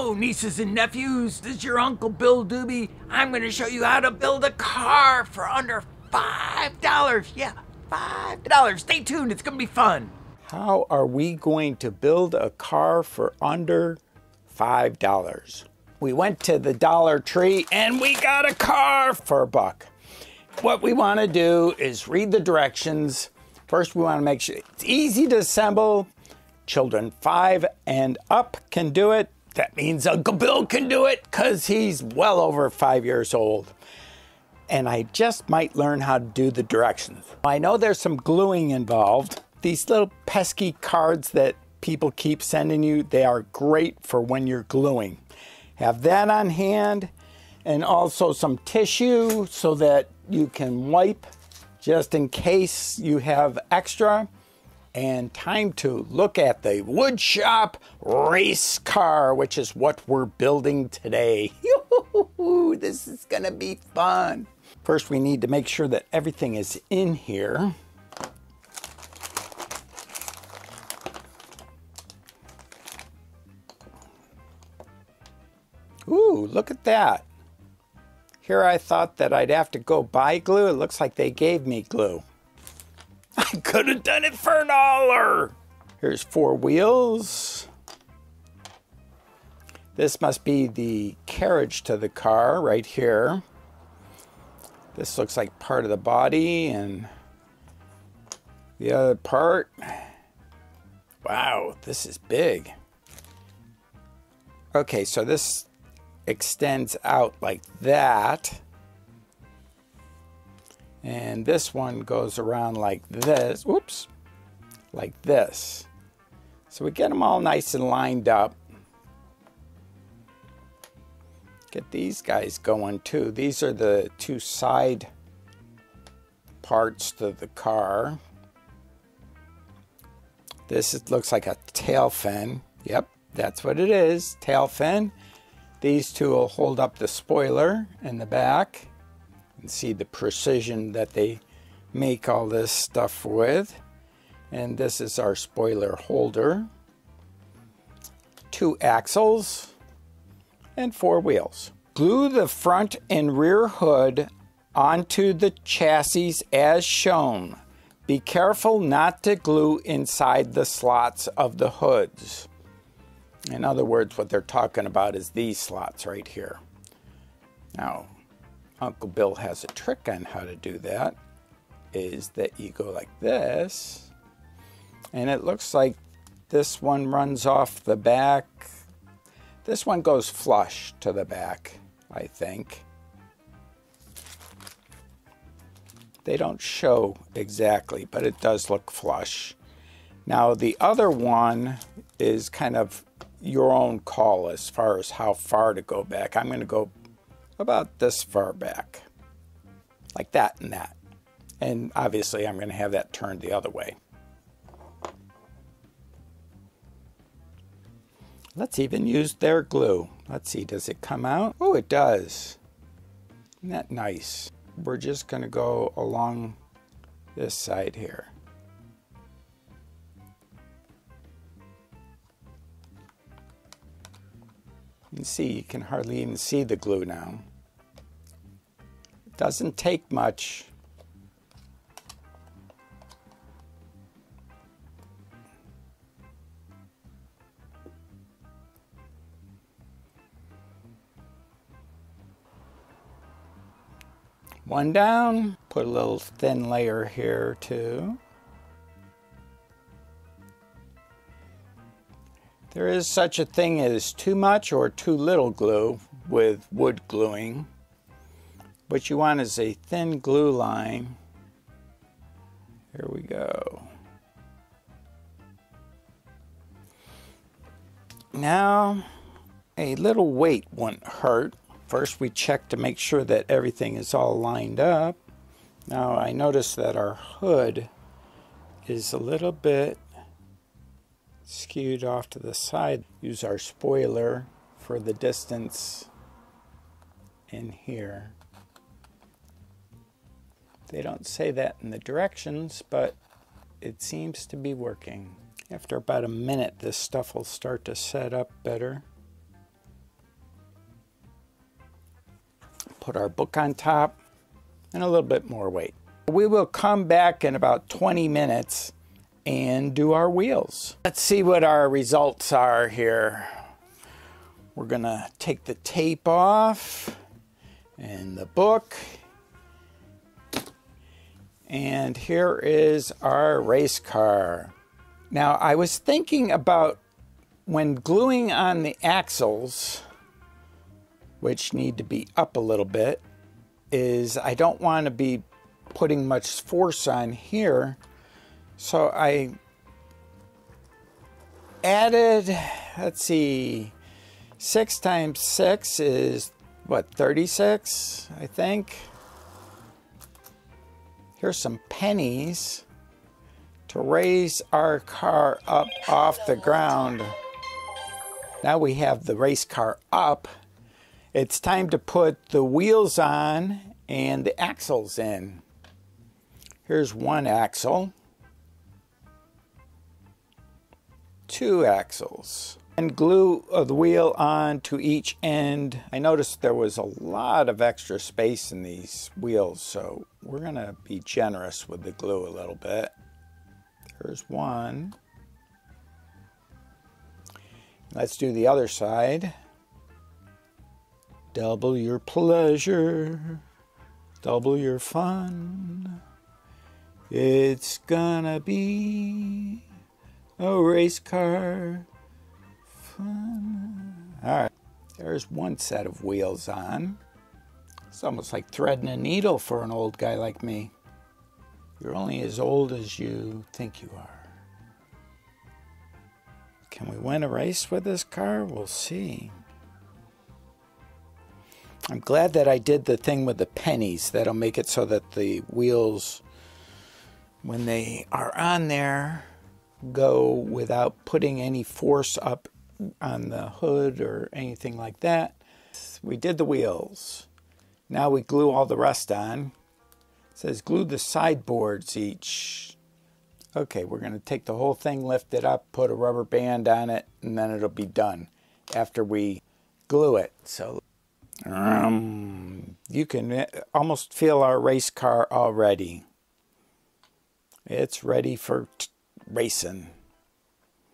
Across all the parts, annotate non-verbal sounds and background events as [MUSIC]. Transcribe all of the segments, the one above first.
Hello, nieces and nephews. This is your Uncle Bill Dube. I'm going to show you how to build a car for under $5. Yeah, $5. Stay tuned, it's going to be fun. How are we going to build a car for under $5? We went to the Dollar Tree and we got a car for a buck. What we want to do is read the directions. First, we want to make sure it's easy to assemble. Children five and up can do it. That means Uncle Bill can do it because he's well over five years old. And I just might learn how to do the directions. I know there's some gluing involved. These little pesky cards that people keep sending you, they are great for when you're gluing. Have that on hand and also some tissue so that you can wipe just in case you have extra. And time to look at the woodshop race car, which is what we're building today. [LAUGHS] this is gonna be fun. First, we need to make sure that everything is in here. Ooh, look at that. Here I thought that I'd have to go buy glue. It looks like they gave me glue. I could have done it for a dollar. Here's four wheels. This must be the carriage to the car right here. This looks like part of the body and the other part. Wow, this is big. Okay, so this extends out like that. And this one goes around like this. Whoops. Like this. So we get them all nice and lined up. Get these guys going too. These are the two side parts to the car. This is, looks like a tail fin. Yep, that's what it is, tail fin. These two will hold up the spoiler in the back and see the precision that they make all this stuff with. And this is our spoiler holder. Two axles and four wheels. Glue the front and rear hood onto the chassis as shown. Be careful not to glue inside the slots of the hoods. In other words, what they're talking about is these slots right here. Now, Uncle Bill has a trick on how to do that, is that you go like this, and it looks like this one runs off the back. This one goes flush to the back, I think. They don't show exactly, but it does look flush. Now the other one is kind of your own call as far as how far to go back. I'm going to go about this far back, like that and that. And obviously I'm going to have that turned the other way. Let's even use their glue. Let's see, does it come out? Oh, it does. Isn't that nice? We're just going to go along this side here. You can see, you can hardly even see the glue now. Doesn't take much. One down, put a little thin layer here too. There is such a thing as too much or too little glue with wood gluing. What you want is a thin glue line. Here we go. Now, a little weight won't hurt. First we check to make sure that everything is all lined up. Now I notice that our hood is a little bit skewed off to the side. Use our spoiler for the distance in here. They don't say that in the directions, but it seems to be working. After about a minute, this stuff will start to set up better. Put our book on top and a little bit more weight. We will come back in about 20 minutes and do our wheels. Let's see what our results are here. We're gonna take the tape off and the book and here is our race car. Now I was thinking about when gluing on the axles, which need to be up a little bit, is I don't want to be putting much force on here. So I added, let's see, six times six is what, 36, I think. Here's some pennies to raise our car up off the ground. Now we have the race car up. It's time to put the wheels on and the axles in. Here's one axle, two axles, and glue the wheel on to each end. I noticed there was a lot of extra space in these wheels, so we're gonna be generous with the glue a little bit. There's one. Let's do the other side. Double your pleasure, double your fun. It's gonna be a race car fun. All right, there's one set of wheels on. It's almost like threading a needle for an old guy like me. You're only as old as you think you are. Can we win a race with this car? We'll see. I'm glad that I did the thing with the pennies. That'll make it so that the wheels, when they are on there, go without putting any force up on the hood or anything like that. We did the wheels. Now we glue all the rest on. It says glue the sideboards each Okay, we're going to take the whole thing, lift it up, put a rubber band on it, and then it'll be done after we glue it. So um, you can uh, almost feel our race car already. It's ready for racing.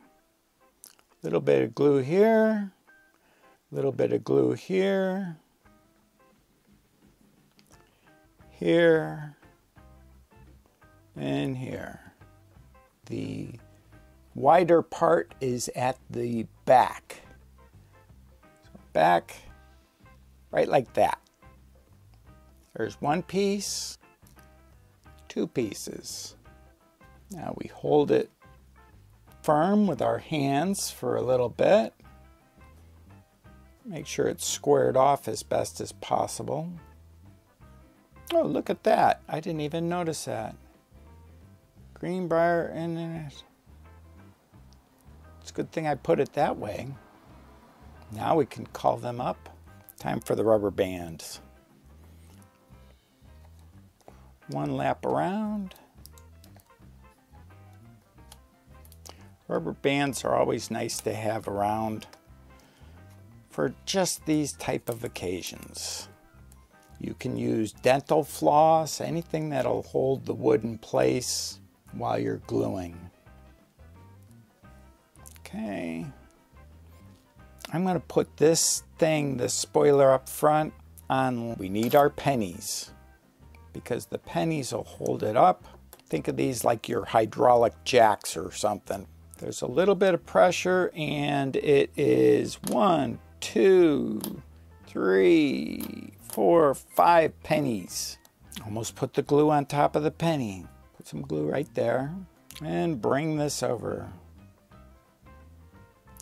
A Little bit of glue here, a little bit of glue here, here, and here. The wider part is at the back. So back, right like that. There's one piece, two pieces. Now we hold it firm with our hands for a little bit. Make sure it's squared off as best as possible. Oh, look at that. I didn't even notice that. Greenbrier it. It's a good thing I put it that way. Now we can call them up. Time for the rubber bands. One lap around. Rubber bands are always nice to have around for just these type of occasions. You can use dental floss, anything that'll hold the wood in place while you're gluing. Okay. I'm going to put this thing, the spoiler up front, on. We need our pennies because the pennies will hold it up. Think of these like your hydraulic jacks or something. There's a little bit of pressure and it is one, two, three, four, five pennies. Almost put the glue on top of the penny. Put some glue right there and bring this over.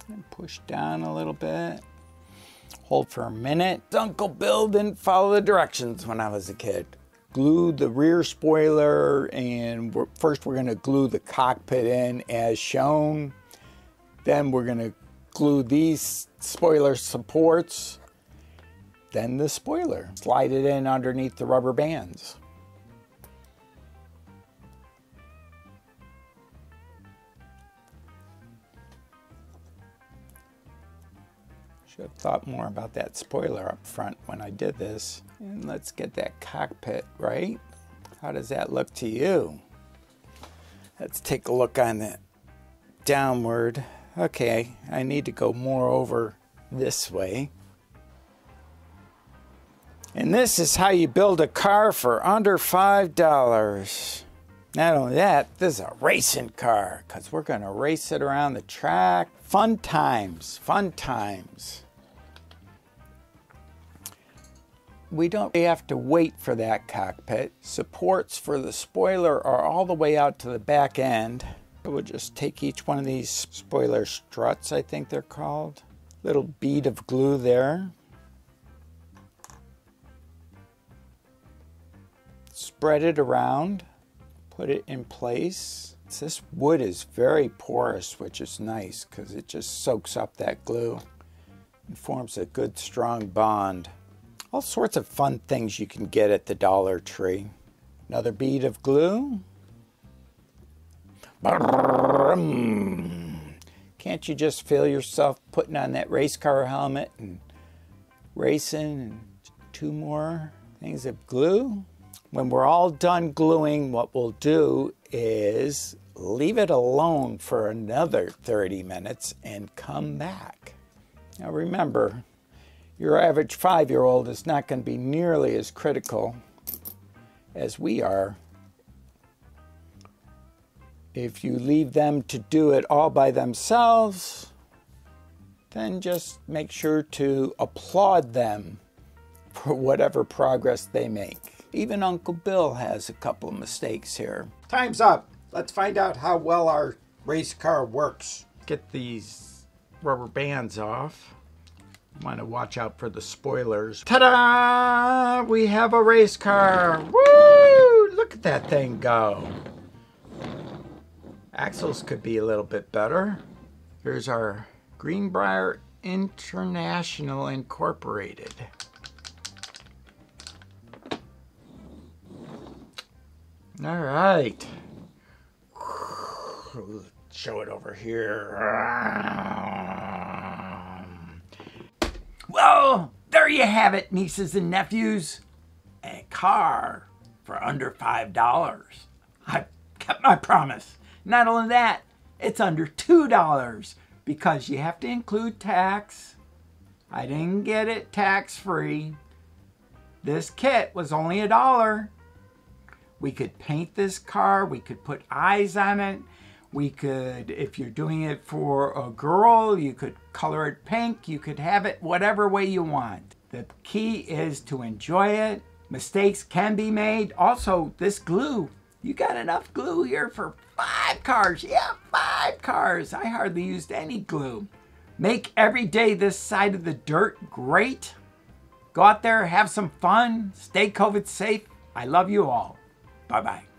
And push down a little bit. Hold for a minute. Uncle bill didn't follow the directions when i was a kid. Glue the rear spoiler and we're, first we're going to glue the cockpit in as shown. Then we're going to glue these spoiler supports then the spoiler slide it in underneath the rubber bands Should have thought more about that spoiler up front when I did this. And let's get that cockpit right. How does that look to you? Let's take a look on that downward. Okay, I need to go more over this way. And this is how you build a car for under $5. Not only that, this is a racing car because we're going to race it around the track. Fun times, fun times. We don't have to wait for that cockpit. Supports for the spoiler are all the way out to the back end. We'll just take each one of these spoiler struts, I think they're called. Little bead of glue there. Spread it around, put it in place. This wood is very porous, which is nice because it just soaks up that glue and forms a good strong bond. All sorts of fun things you can get at the Dollar Tree. Another bead of glue. Can't you just feel yourself putting on that race car helmet and racing and two more things of glue? When we're all done gluing, what we'll do is leave it alone for another 30 minutes and come back. Now remember, your average five-year-old is not going to be nearly as critical as we are if you leave them to do it all by themselves, then just make sure to applaud them for whatever progress they make. Even Uncle Bill has a couple of mistakes here. Time's up. Let's find out how well our race car works. Get these rubber bands off. Want to watch out for the spoilers. Ta-da! We have a race car. Woo! Look at that thing go. Axles could be a little bit better. Here's our Greenbrier International Incorporated. All right. Show it over here. Well, there you have it, nieces and nephews. A car for under $5. I kept my promise. Not only that, it's under $2 because you have to include tax. I didn't get it tax free. This kit was only a dollar. We could paint this car, we could put eyes on it. We could, if you're doing it for a girl, you could color it pink. You could have it whatever way you want. The key is to enjoy it. Mistakes can be made. Also, this glue, you got enough glue here for five cars. Yeah, five cars. I hardly used any glue. Make every day this side of the dirt great. Go out there, have some fun, stay COVID safe. I love you all. Bye bye.